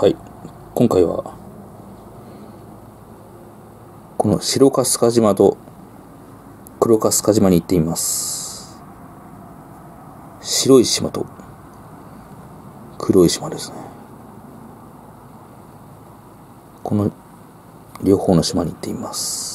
はい。今回は、この白かすか島と黒かすか島に行ってみます。白い島と黒い島ですね。この両方の島に行ってみます。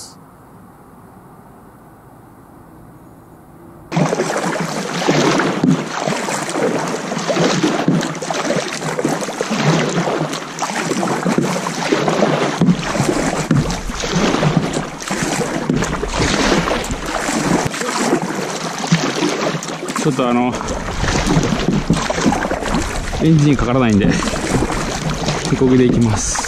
ちょっとあのエンジンかからないんで手こぎでいきます。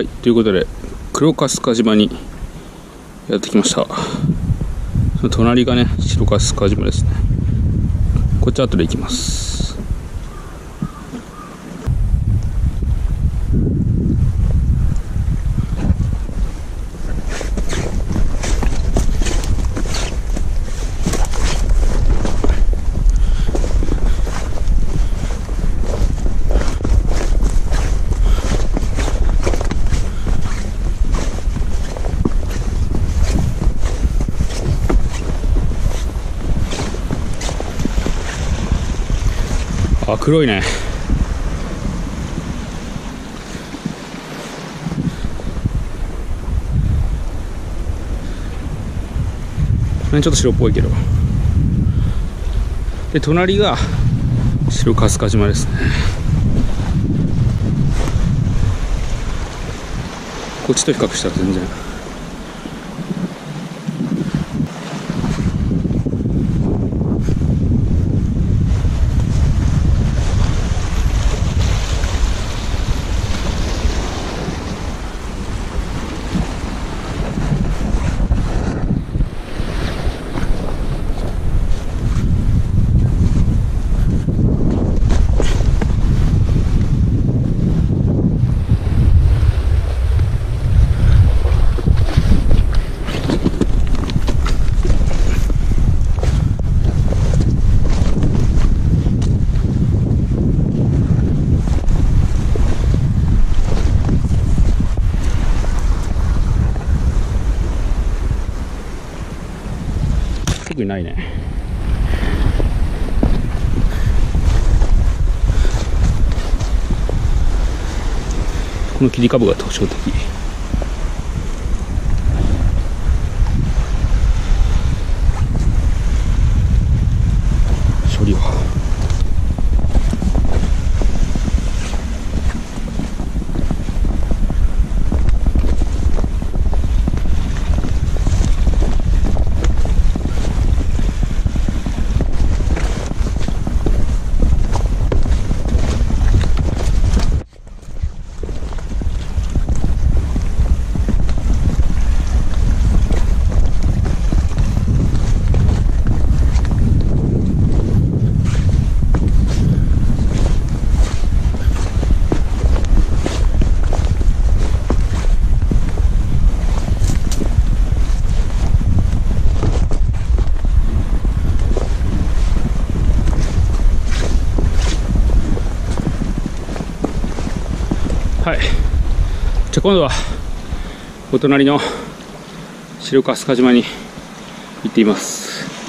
はいということで黒カスカ島にやってきました。その隣がね白カスカ島ですね。こっち後で行きます。あ黒いね。ちょっと白っぽいけど。で隣が白カスカ島ですね。こっちと比較したら全然。にないね。この切り株が特徴的。して今度はお隣の白川塚島に行っています。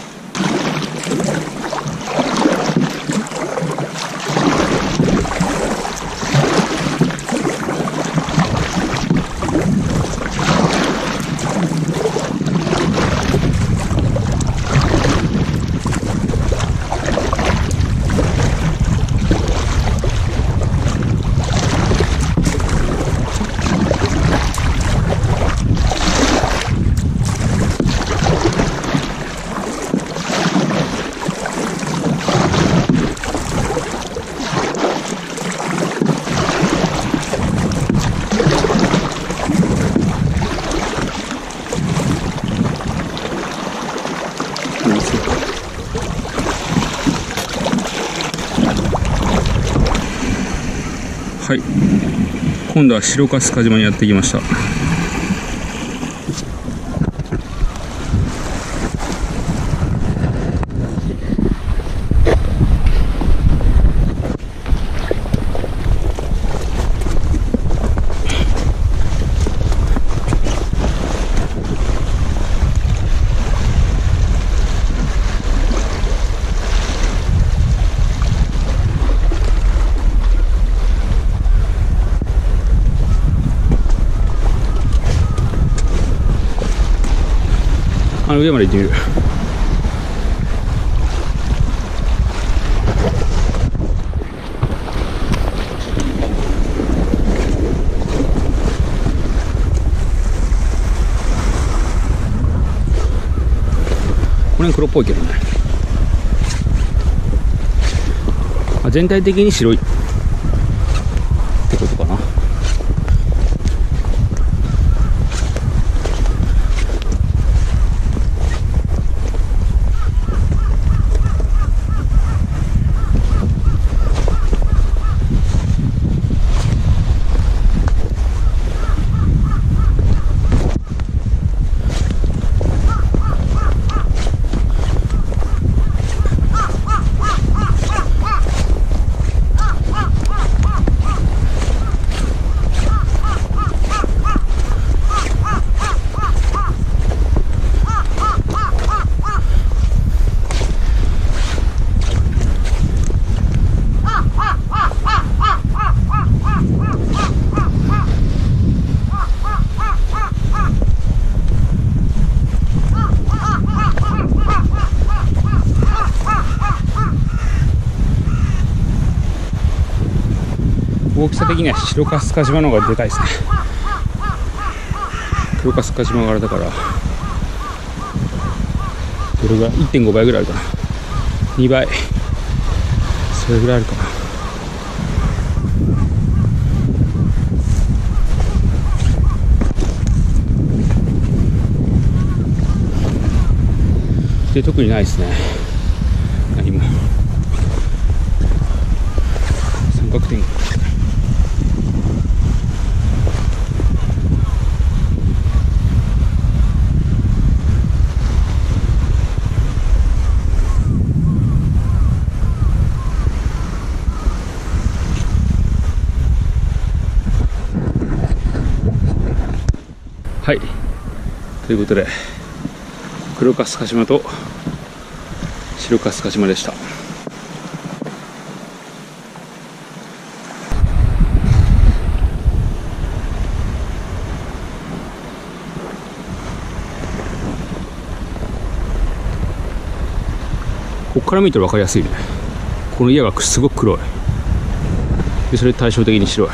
はい。今度は白粕鹿島にやってきました。あの上まで行ってみる。これ黒っぽいけどね。全体的に白い。ってことかな。大きさ的には白粕鹿島の方がでかいですね。黒粕鹿島があれだからどれぐらい1.5倍ぐらいあるかな。2倍それぐらいあるかな。で特にないですね。何も。三角点。はい。ということで黒粕鹿島と白粕鹿島でした。ここから見たら分かりやすいね。この家がすごく黒い。でそれ対照的に白い。